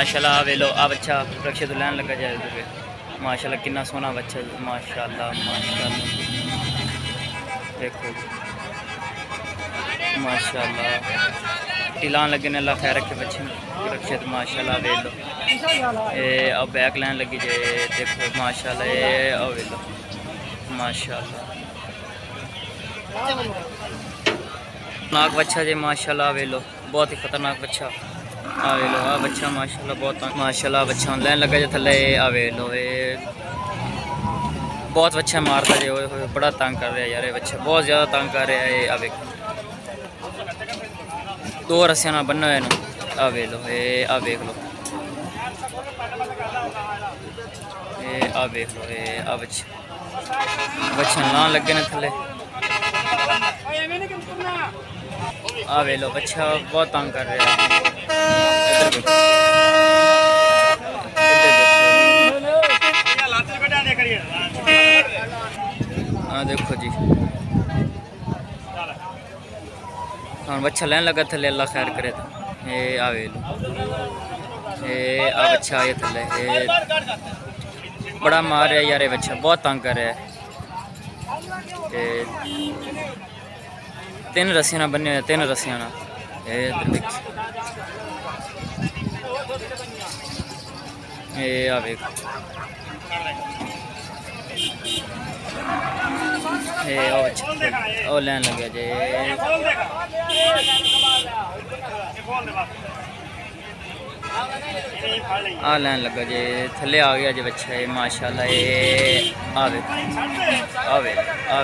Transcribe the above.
ماشاءاللہ آ ویلو آ بچہ رکشے تو لگا جائے ادھر ماشاءاللہ کنا سونا بچہ ماشاءاللہ ماشاءاللہ دیکھو ماشاءاللہ ٹلان لگے اللہ خیر رکھے بچے رکشے تو ماشاءاللہ ویلو اے اب بیک لین لگی جے دیکھو ماشاءاللہ اے او ویلو ماشاءاللہ ناک بچہ جے ماشاءاللہ ویلو بہت ہی خطرناک بچہ آ ویلو آ بچہ ماشاءاللہ بہت تنگ ماشاءاللہ بچہ لین لگا جے تھلے آ بہت بچہ مارتا جے ہوئے بڑا تنگ کر رہا ہے یار بچہ بہت زیادہ تنگ کر رہا ہے دو رسیاں نہ بننا ہے نا آ ویلو اے آ لو اے آ لو اے آ بچہ بچہ لان لگے نے تھلے آ ویلو بچہ بہت تنگ کر رہا ہے دیکھو ہاں دیکھو جی۔ ہاں بچہ لین لگا تھلے، اللہ خیر کرے تو اے، آ ویلو۔ اے، آ بچہ آئے تھلے۔ اے۔ بڑا مار رہا ہے یار بچہ۔ بہت تنگ کر رہا ہے۔ تین رسیاں بننے ہوئے تین رسیاں۔ نہ اے ادھر دیکھ اچھا، لین لگیا جے۔ آ لین لگا جے، تھلے آ گیا جے بچہ اے، ماشاءاللہ اے۔ آ ویکھ۔ آ ویکھ، آ